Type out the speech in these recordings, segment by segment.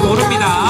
그 모릅니다.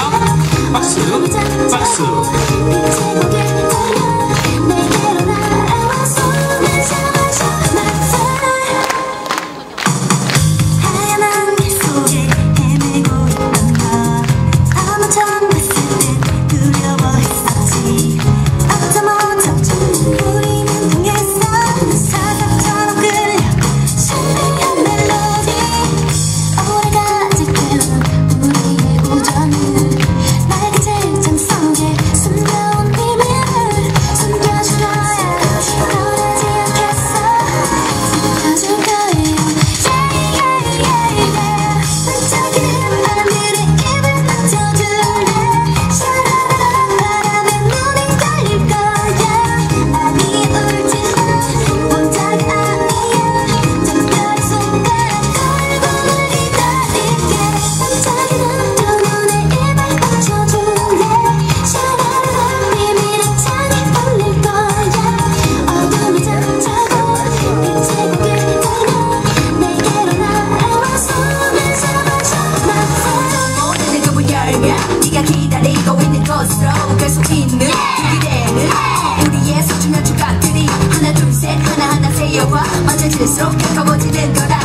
속에서 짓는 기대는 우리의 소중한 주가들이 하나 둘 셋 하나하나 세여와 맞춰질수록 가까워지는 거라